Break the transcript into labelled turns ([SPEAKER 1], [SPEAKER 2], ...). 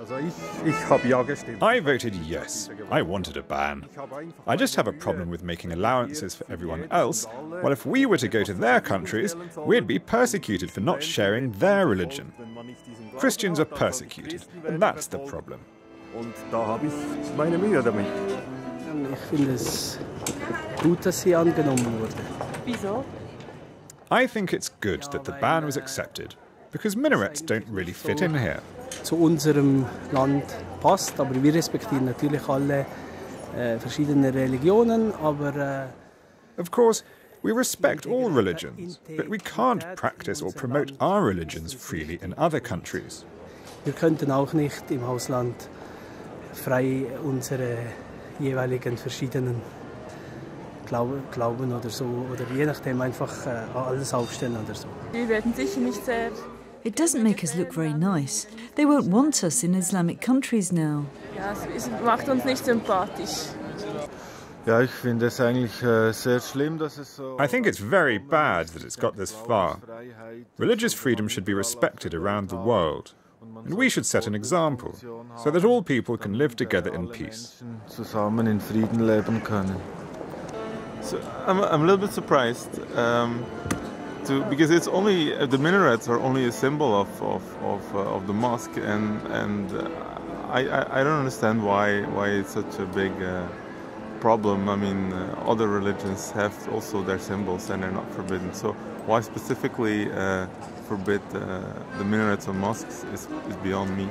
[SPEAKER 1] I voted yes. I wanted a ban. I just have a problem with making allowances for everyone else, while if we were to go to their countries, we'd be persecuted for not sharing their religion. Christians are persecuted, and that's the problem.
[SPEAKER 2] Ich finde es gut, dass sie angenommen wurde.
[SPEAKER 3] Wieso?
[SPEAKER 1] I think it's good that the ban was accepted, because minarets don't really fit in here.
[SPEAKER 2] Zu unserem Land passt, aber wir respektieren natürlich alle äh, verschiedene Religionen, aber äh,
[SPEAKER 1] Of course, we respect all religions, but we can't practice or promote our religions freely in other countries.
[SPEAKER 2] wir könnten auch nicht im Ausland frei unsere jeweiligen verschiedenen Glauben, oder so oder je nachdem einfach äh, alles aufstellen oder so.
[SPEAKER 3] Wir werden sicher nicht sehr.
[SPEAKER 4] It doesn't make us look very nice. They won't want us in Islamic countries now.
[SPEAKER 3] Ja, es es macht uns nicht sympathisch.
[SPEAKER 5] Ja, ich finde es eigentlich äh, sehr schlimm, dass es so.
[SPEAKER 1] I think it's very bad that it's got this far. Religious freedom should be respected around the world, and we should set an example so that all people can live together in peace.
[SPEAKER 5] Menschen zusammen in Frieden leben können.
[SPEAKER 6] So I'm, I'm a little bit surprised um, to because it's only uh, the minarets are only a symbol of of, of, uh, of the mosque and and uh, I, I I don't understand why why it's such a big uh, problem. I mean, other religions have also their symbols and they're not forbidden. So why specifically forbid the minarets of mosques is, is beyond me.